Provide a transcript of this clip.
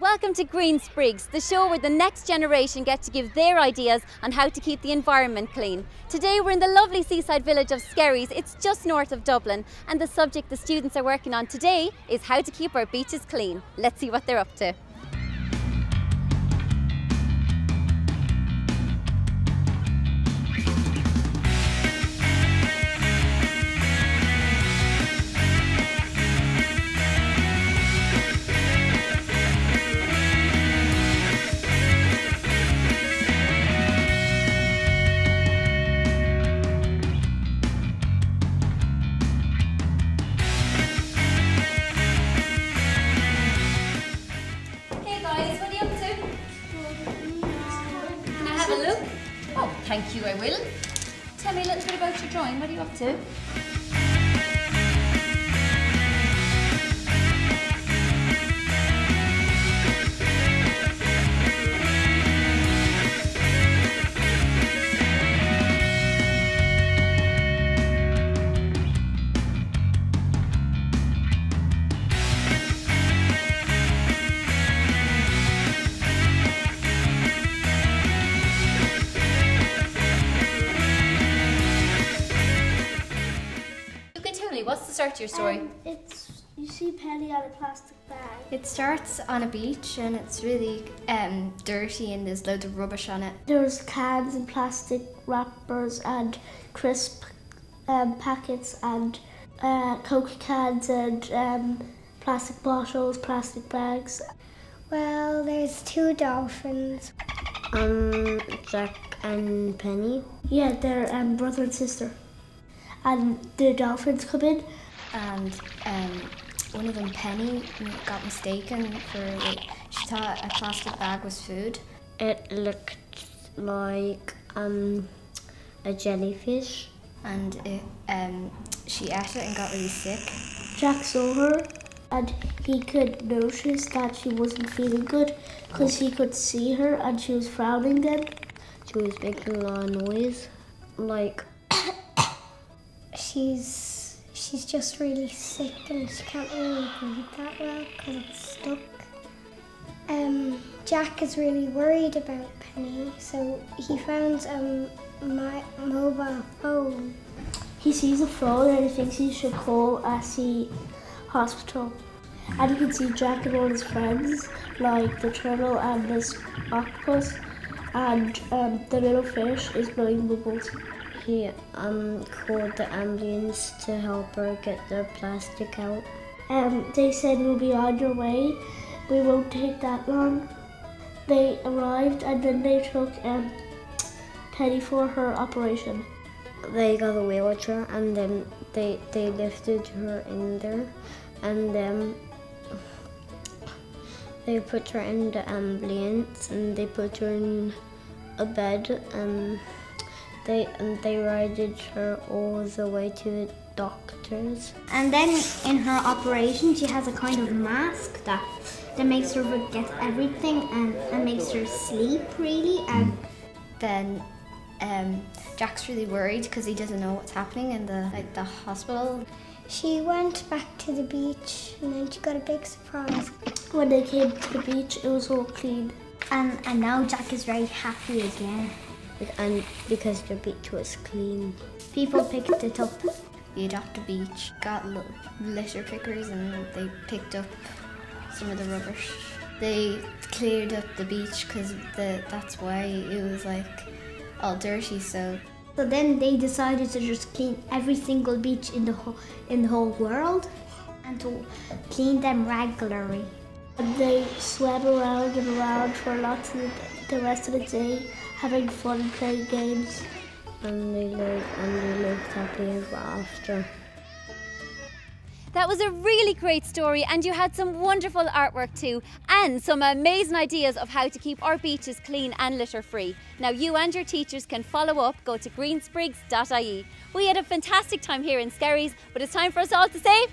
welcome to Green Sprigs, the show where the next generation get to give their ideas on how to keep the environment clean. Today we're in the lovely seaside village of Skerries, it's just north of Dublin, and the subject the students are working on today is how to keep our beaches clean. Let's see what they're up to. Have a look? Oh, thank you, I will. Tell me a little bit about your drawing. What are you up to? The start to your story? Um, it's you see Penny on a plastic bag. It starts on a beach and it's really um, dirty and there's loads of rubbish on it. There's cans and plastic wrappers and crisp um, packets and uh, Coke cans and um, plastic bottles, plastic bags. Well, there's two dolphins. Um, Jack and Penny. Yeah, they're um, brother and sister. And the dolphins come in. And um, one of them, Penny, got mistaken for she thought a plastic bag was food. It looked like um a jellyfish. And it, um, she ate it and got really sick. Jack saw her and he could notice that she wasn't feeling good because he could see her and she was frowning then. She was making a lot of noise, like She's she's just really sick and she can't really breathe that well because it's stuck. Um, Jack is really worried about Penny, so he found um my mobile phone. He sees a phone and he thinks he should call SC hospital. And you can see Jack and all his friends, like the turtle and this octopus, and um, the little fish is blowing bubbles. He um called the ambulance to help her get the plastic out. Um, they said we'll be on your way. We won't take that long. They arrived and then they took um, Penny for her operation. They got a wheelchair and then they they lifted her in there, and then they put her in the ambulance and they put her in a bed and they and they rided her all the way to the doctors. And then in her operation, she has a kind of mask that that makes her forget everything and, and makes her sleep really. And Then um, Jack's really worried because he doesn't know what's happening in the like the hospital. She went back to the beach and then she got a big surprise. When they came to the beach, it was all clean. and and now Jack is very happy again. And because the beach was clean. People picked it up. The Adopt a Beach got li- litter pickers and they picked up some of the rubbish. They cleared up the beach because the that's why it was like all dirty. So So then they decided to just clean every single beach in the whole in the whole world, and to clean them regularly. They swam around and around for lots of the, the rest of the day, having fun playing games. And they lived and they lived happy ever after. That was a really great story, and you had some wonderful artwork too, and some amazing ideas of how to keep our beaches clean and litter free. Now, you and your teachers can follow up, go to greensprigs.ie. We had a fantastic time here in Skerries, but it's time for us all to say.